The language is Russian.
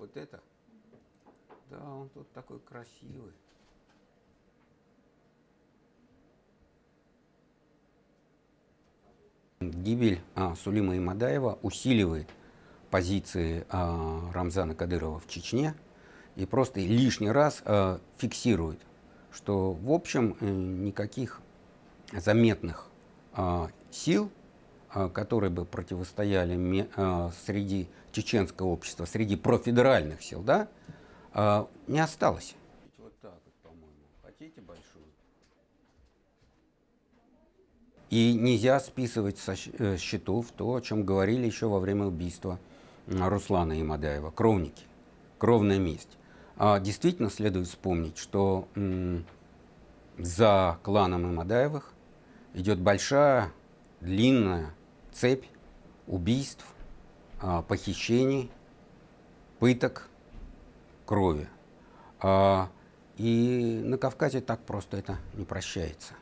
Вот это? Да, он тут такой красивый. Гибель а, Сулима Имадаева усиливает позиции а, Рамзана Кадырова в Чечне и просто лишний раз а, фиксирует, что в общем э, никаких заметных а, сил, которые бы противостояли а, среди чеченского общества, среди профедеральных сил, да, а, не осталось. Вот так вот, по-моему. Хотите большую? И нельзя списывать со э, счетов то, о чем говорили еще во время убийства Руслана Имадаева. Кровники, кровная месть. А действительно следует вспомнить, что за кланом Имадаевых идет большая, длинная цепь убийств, а, похищений, пыток, крови. А, И на Кавказе так просто это не прощается.